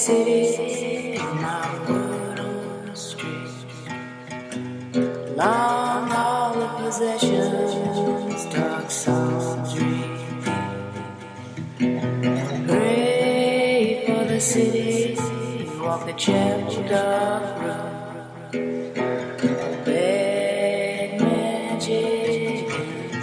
city, my word on the street. Long haul of possessions, dark songs repeat. Pray for the city, walk the chapel dark road. Bad magic and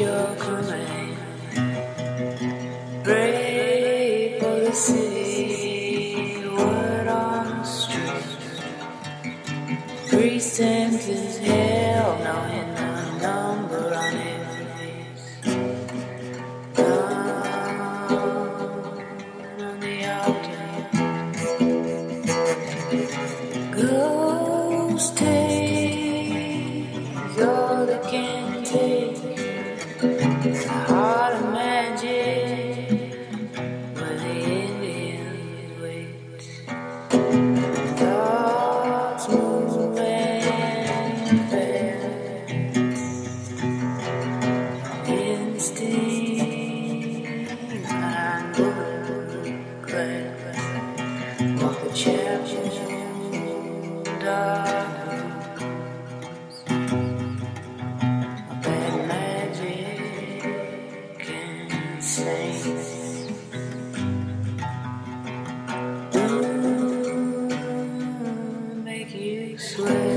your. Pray for the city, word on the street. Hell, knowing number on every. Down on the altar. Ghost takes The heart of magic, where the Indians wait. Thoughts move and. Instinct. Walk the dark you